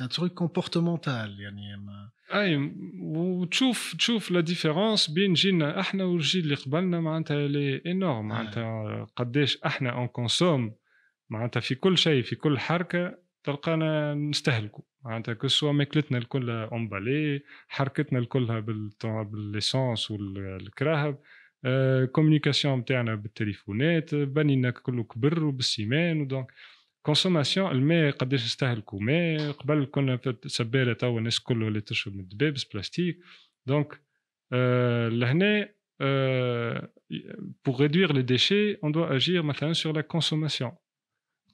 un truc comportemental يعني ما أي وتشوف تشوف la différence بين جيلنا إحنا والجيل اللي قبلنا معناتها elle est énorme معناتها قداش إحنا on consomme معناتها في كل شيء في كل حركة تلقانا نستهلكوا معناتها كسوا ماكلتنا الكلها emballée حركتنا الكلها بال essence والكراهب communication نتاعنا بالتليفونات بنينا كله كبر وبال ciment و donc كونسوماسيون الماء قداش نستهلكوا ماء قبل كنا في سباله توا الناس كل اللي تشرب من الدبابس بلاستيك دونك آه لهنا آه pour réduire les déchets on doit agir مثلا sur la consommation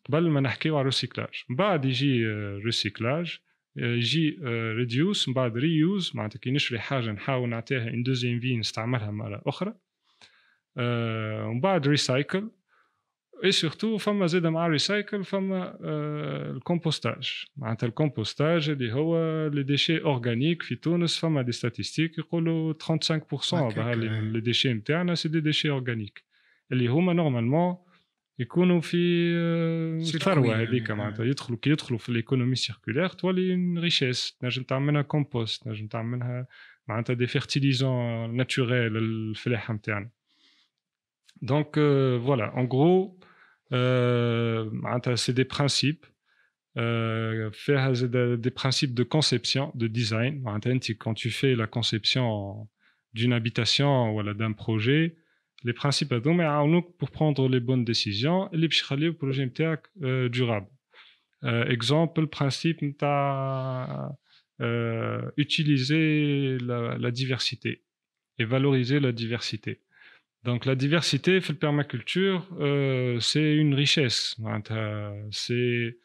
قبل ما نحكيو على الريسيكلاج من بعد يجي ريسيكلاج يجي ريديوس من بعد ريوز معناتها كي نشري حاجه نحاول نعطيها ان دوزيام في نستعملها مره اخرى ومن بعد ريسايكل اي سورتو فما زاد مع الريسايكل فما الكومبوستاج معناتها الكومبوستاج اللي هو لي ديشي اورغانيك في تونس فما دي ستاتيستيك يقولوا 35% لي ديشي نتاعنا سي دي ديشي اورغانيك اللي هما نورمالمون يكونوا في الثروه هذيك معناتها يدخلوا كي يدخلوا في الايكونومي سيركولير تولي ريشيس تنجم تعملها كومبوست تنجم تعملها معناتها دي فيرتيليزون ناتوريل الفلاحه نتاعنا دونك فوالا اون غرو c'est des principes euh, faire des principes de conception, de design. Quand tu fais la conception d'une habitation ou d'un projet, les principes pour prendre les bonnes décisions les le projet euh, durable. Euh, exemple, principe, utiliser la, la, diversité et valoriser la diversité. Donc la diversité في permaculture, euh, c'est une richesse. C'est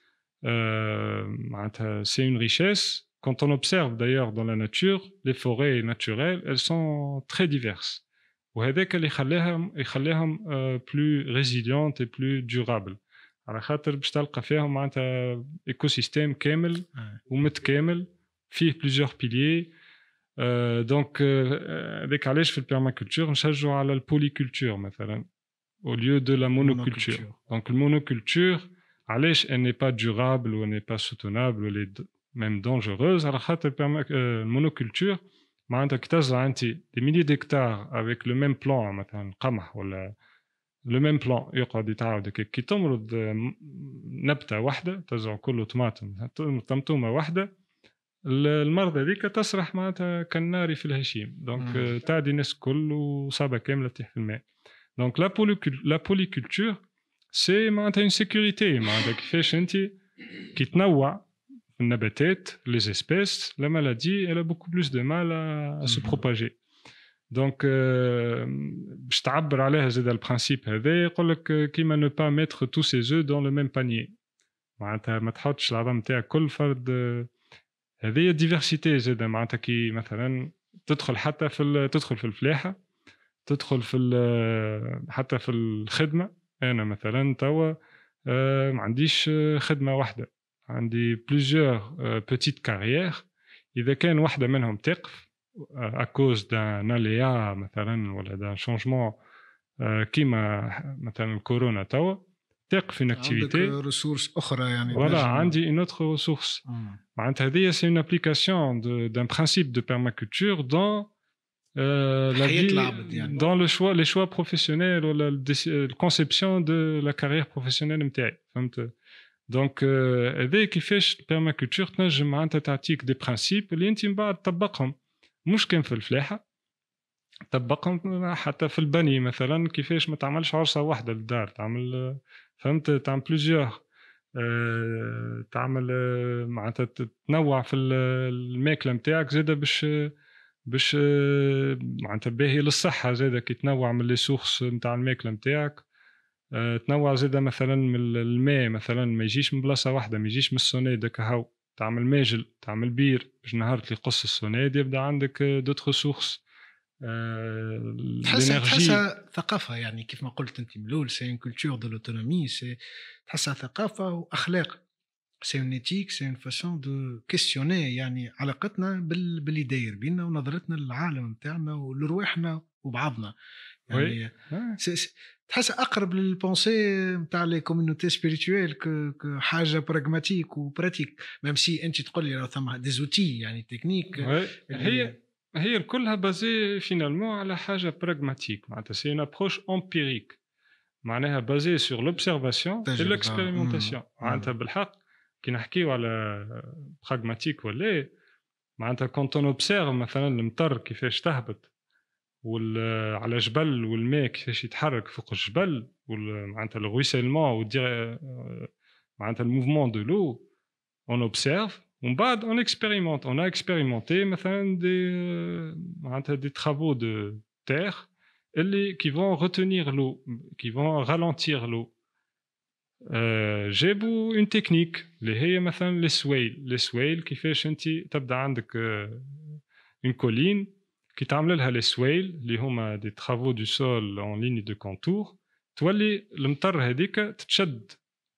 euh, c'est une richesse. Quand on observe d'ailleurs dans la nature, les forêts naturelles, elles sont très diverses. وهذاك اللي يخليهم يخليهم plus résilientes et plus durables. على خاطر باش تلقى فيهم معناتها ايكو سيستيم كامل ومتكامل فيه بليزيور بيليي دونك هذاك علاش في البيرماكولتور نشجعوا على البوليكولتور مثلا au lieu de la monoculture. Donc le monoculture, علاش elle n'est pas durable ou elle n'est pas soutenable ou elle est même dangereuse على خاطر المونوكولتور معناتها كي تزرع انت دي ميلي ديكتار افيك لو ميم بلان مثلا قمح ولا لو ميم بلان يقعد يتعاود كي تمرض نبته واحده تزرع كله طماطم طمطومه واحده المرض هذيك تسرح معناتها كالنار في الهشيم دونك تعدي الناس الكل وصابه كامله تحت في الماء دونك لا بوليكولتور سي معناتها اون سيكوريتي معناتها كيفاش انت كي تنوع في النباتات لي زيسبيس لا مالادي elle a beaucoup plus de mal à, à se propager دونك باش تعبر عليها زاد البرانسيب هذا يقول لك كيما نو با ميتر تو سي زو دون لو ميم بانيي معناتها ما تحطش العظم تاعك كل فرد هذه diversité زاد معناتها كي مثلا تدخل حتى في تدخل في الفلاحة تدخل في حتى في الخدمة. أنا مثلا توا ما عنديش خدمة واحدة. عندي plusieurs petites carrières إذا كان واحدة منهم تقف cause d'un aléa مثلا ولا d'un changement كيما مثلا الكورونا توا تقف une activité عندك ريسورس اخرى يعني voilà عندي une autre ressource معناتها هذه c'est une application d'un principe de permaculture dans euh, la vie, يعني. dans le choix, les choix professionnels ou la, la conception de la carrière professionnelle نتاعي فهمت دونك هذا كيفاش البيرماكولتور تنجم معناتها تعطيك دي برانسيب اللي انت من بعد تطبقهم مش كان في الفلاحه طبقهم حتى في البني مثلا كيفاش ما تعملش عرصه واحده للدار تعمل فهمت؟ تعمل بليزيور أه تعمل معناتها تنوع في الماكلة نتاعك زاده باش باش معناتها باهي للصحة زاده كي تنوع من لي سورس نتاع الماكلة نتاعك تنوع زاده مثلا من الماء مثلا ما يجيش من بلاصة واحدة ما يجيش من السونيد هكا هاو تعمل ماجل تعمل بير باش نهار اللي يقص السونيد يبدأ عندك d'autres sources تحسها تحسها ثقافة يعني كيف ما قلت أنت ملول c'est une culture de l'autonomie c'est تحسها ثقافة وأخلاق. c'est une éthique c'est une façon de questionner يعني علاقتنا بال... باللي داير بينا ونظرتنا للعالم نتاعنا ولرواحنا وبعضنا. يعني c'est c'est تحس أقرب لل pensée نتاع les communautés spirituelles حاجة pragmatique و pratique même si أنت تقول لي راه ثم des outils يعني تكنيك هي هي كلها basée finalement على حاجة pragmatique معناتها c'est une approche empirique معناها basée sur l'observation et l'expérimentation معناتها بالحق كي نحكيو على pragmatique ولا معناتها quand on observe مثلا المطر كيفاش تهبط على جبل والماء كيفاش يتحرك فوق الجبل معناتها الغويسيلمون معناتها الموفمون دو لو اون اوبسيرف ومن بعد اون اكسبيريمونت اون اكسبيريمونتي مثلا دي معناتها دي ترافو دو تير اللي كي فون retenir لو كي فون ralentir لو جابوا اون تكنيك اللي هي مثلا لي سويل لي سويل كيفاش انت تبدا عندك اون كولين كي تعمل لها لي سويل اللي هما دي ترافو دو سول اون ليني دو كونتور تولي المطر هذيك تتشد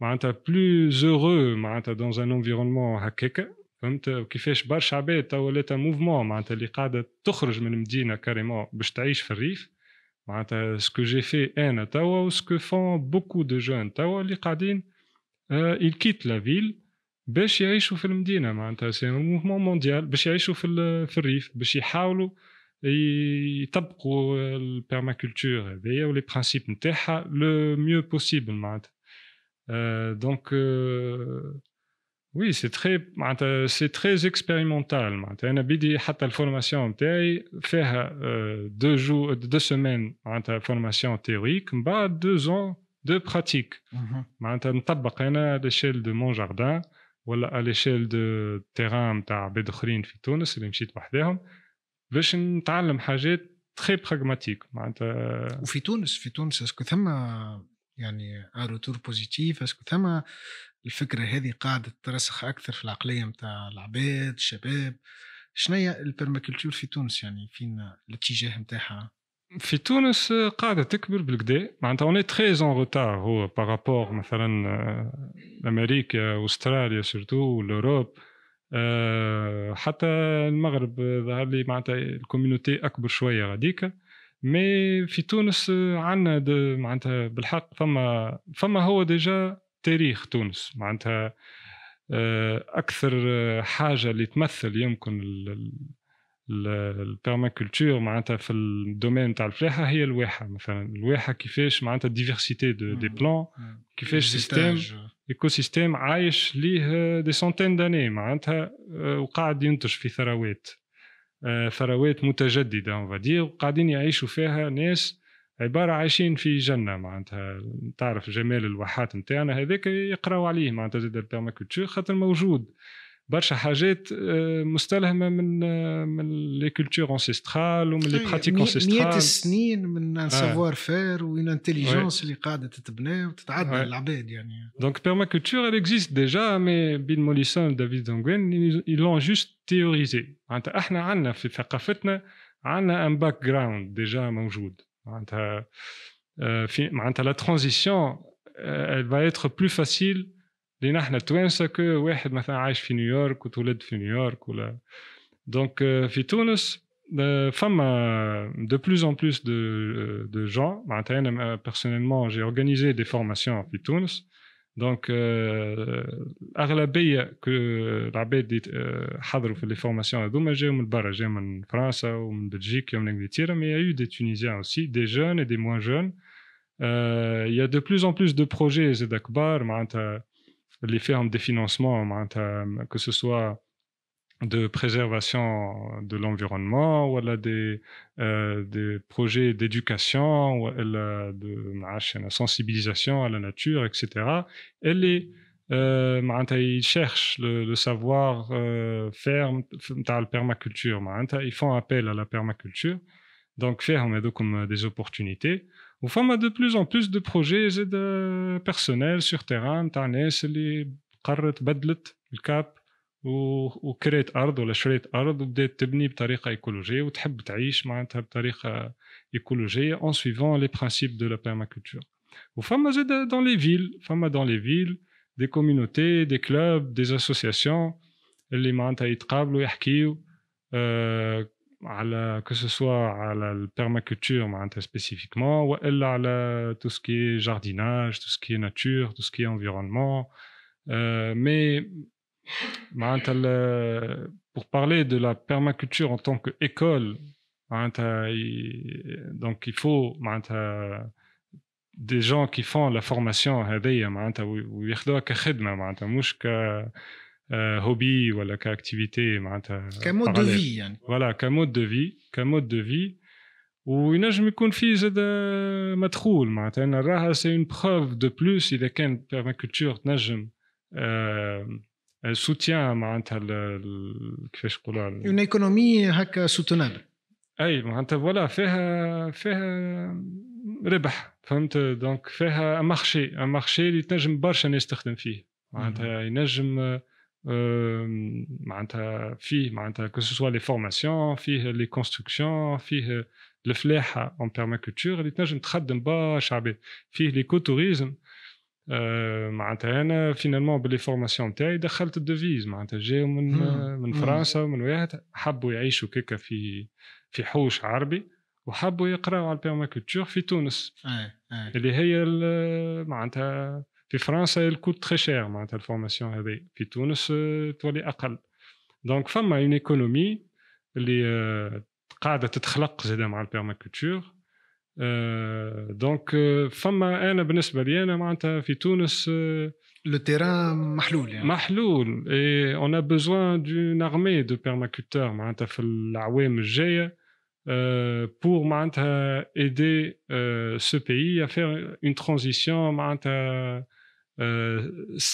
معناتها plus heureux معناتها dans un environnement هكاكا فهمت؟ كيفاش برشا عباد توا ولات mouvement معناتها اللي قاعدة تخرج من المدينة carrément باش تعيش في الريف. معناتها ce que j'ai fait أنا توا و ce que font beaucoup de gens توا اللي قاعدين ils quittent la ville باش يعيشوا في المدينة. معناتها c'est mouvement mondial باش يعيشوا في في الريف باش يحاولوا يطبقوا ال permaculture هذيا و les principes نتاعها le mieux possible معناتها. دونك وي سي تري معناتها سي تري اكسبيريمونتال معناتها انا بدي حتى الفورماسيون نتاعي فيها دو جو دو سيمين معناتها فورماسيون تيوريك من بعد دو زون دو براتيك معناتها نطبق انا ليشيل دو مون جاردان ولا ليشيل دو تيران نتاع عباد اخرين في تونس اللي مشيت وحدهم باش نتعلم حاجات تري براغماتيك معناتها وفي تونس في تونس اسكو ثم يعني retour positif est-ce que ثم الفكرة هذه قاعدة ترسخ أكثر في العقلية نتاع العباد الشباب. شنو هي البرماكولتور في تونس؟ يعني فين الاتجاه نتاعها في تونس قاعدة تكبر بالقدا. معناتها on est très en retard هو par rapport مثلا أمريكا أستراليا surtout l'Europe أه حتى المغرب ظهر لي معناتها ال community أكبر شوية غاديكا. mais في تونس عندنا معناتها بالحق فما فما هو déjà تاريخ تونس. معناتها آه، أكثر حاجة اللي تمثل يمكن ال permaculture معناتها في ال domaine تاع الفلاحة هي الواحة مثلا. الواحة كيفاش معناتها diversité de des plantes كيفاش système écosystème عايش ليه des centaines d'années معناتها آه، وقاعد ينتج في ثروات. آه، ثروات متجددة hein وقاعدين يعيشوا فيها ناس عبارة عايشين في جنة معناتها تعرف جمال الواحات نتاعنا هذاك يقراو عليه معناتها زاد خاطر موجود. برشا حاجات آه، مستلهمة من آه، من les cultures ancestrales ومن les pratiques ancestrales مئات السنين من savoir-faire و une intelligence اللي قاعدة تتبنى وتتعدى العباد يعني. donc permaculture elle existe déjà mais بيل موليسون ودافيد هولمغرين ils l'ont juste théorisé. معناتها إحنا عندنا في ثقافتنا عندنا ان باك جراوند ديجا موجود معناتها في معناتها لا ترانزيسيون elle va être plus facile لينا احنا توانسه كو واحد مثلا عايش في نيويورك وتولد في نيويورك ولا دونك في تونس فما de plus en plus de, de gens معناتها انا personnellement j'ai organisé des formations في تونس دونك اغلبيه كو العباد اللي حضروا في لي فورماسيون هذوما جاو من برا جاو من فرنسا ومن بلجيكا ومن انجلترا مي يا يو دي تونيزيان اوسي دي جون اي دي موان جون يا دو بلوس ان بلوس دو بروجي زاد كبار معناتها les fermes des financements, que ce soit de préservation de l'environnement ou des, euh, des projets d'éducation ou de sensibilisation à la nature, etc. Et les, euh, ils cherchent le, le savoir euh, faire la permaculture. Ils font appel à la permaculture. Donc, faire comme des opportunités. وفما دو بلوز اون بلوس دو بروجي زاد بيرسونيل سور تيران تاع ناس اللي قررت بدلت الكاب وكريت ارض ولا شريت ارض وبدات تبني بطريقه ايكولوجيه وتحب تعيش معناتها بطريقه ايكولوجيه اون سويفون لي برانسيب دو لا بيرماكولتور وفما زاد دون لي فيل فما دون لي فيل دي كوميونيتي دي كلوب دي اسوسياسيون اللي معناتها يتقابلوا يحكيو آه على كو سوا على البيرماكولتور معناتها سبيسيفيكمون والا على تو سكي جارديناج تو سكي ناتور تو سكي انفيرونمون مي معناتها pour parler de la permaculture en tant qu'école معناتها donc il faut معناتها des gens qui font la formation هذيا معناتها وياخذوها كخدمه معناتها مش ك هوبي ولا ك activité معناتها ك mode de vie يعني voilà ك mode de vie ك mode de vie وينجم يكون فيه زاد مدخول معناتها أنا نراها c'est une preuve de plus اذا كان permaculture تنجم soutient معناتها كيفاش نقولوا une économie هكا soutenable اي معناتها voilà فيها فيها ربح فهمت donc فيها marché marché اللي تنجم برشا ناس تخدم فيه معناتها ينجم معناتها فيه معناتها que ce soit les formations فيه les constructions فيه الفلاحه en permaculture اللي تنجم تخدم برشا عباد فيه l'écotourisme معناتها أنا finalement ب les formations تاعي دخلت ال devise معناتها جاو من من فرنسا ومن واحد حبوا يعيشوا كيكا في في حوش عربي وحبوا يقراوا على البيرماكولتور في تونس اللي هي معناتها في فرنسا الكوت تري شير معناتها الفورماسيون هذه في تونس تولي اقل دونك فما اون ايكونومي اللي قاعده تتخلق زاده مع البيرماكولتور دونك فما انا بالنسبه لي انا معناتها في تونس لو تيران محلول يعني محلول اي اون ا بوزوان دون ارمي دو بيرماكولتور معناتها في الاعوام الجايه pour معناتها aider ce pays à faire une transition معناتها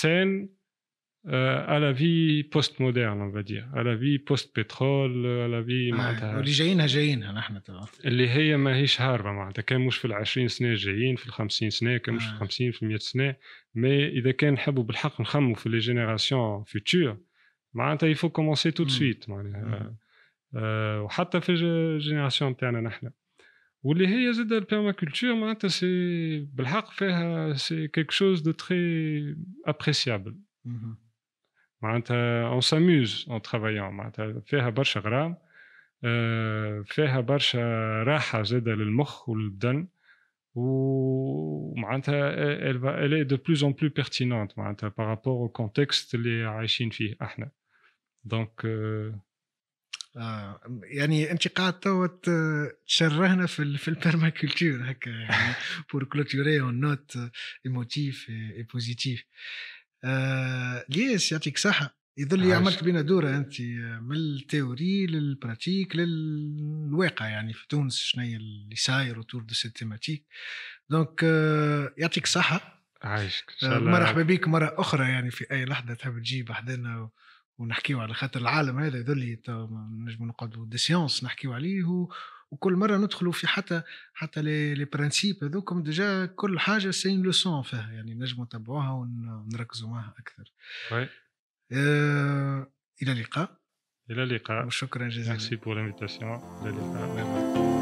Saine à la vie post-moderne on va dire à la vie post-pétrole à la vie معناتها واللي جايينها جايينها نحن ترى اللي هي ماهيش هاربة معناتها كان مش في العشرين سنة الجايين في الخمسين سنة كان مش في الخمسين في المئة سنة mais إذا كان نحبوا بالحق نخموا في les générations futures معناتها il faut commencer tout de suite معناها. آه وحتى في ال génération تاعنا نحن. واللي هي زاد البيرماكولتور معناتها سي بالحق فيها سي كيك شوز دو تري ابريسيابل معناتها اون ساموز اون ترافايون معناتها فيها برشا غرام فيها برشا راحه زاده للمخ والبدن ومعناتها elle est de plus en plus pertinente معناتها par rapport au contexte اللي عايشين فيه احنا دونك آه يعني أنت قاعد تو تشرحلنا في في ال permaculture هكا يعني pour clôturer une note émotive et positive آه ليس يعطيك صحة. يظل لي عملت بينا دورة أنت من ال théorie لل pratique للواقع يعني في تونس شنو اللي صاير autour de cette thématique donc آه يعطيك صحة. عايشك. الله. مرحبا بك مرة أخرى يعني في أي لحظة تحب تجي بحدنا ونحكيو على خاطر العالم هذا لي نجم نقعدوا des séances نحكيو عليه وكل مرة ندخلوا في حتى حتى les les principes هذوكم déjà كل حاجة c'est leçon فيها يعني نجموا نتبعوها ونركزوا معها أكثر. oui. آه إلى اللقاء. إلى اللقاء. وشكرا جزيلا. merci pour l'invitation إلى اللقاء.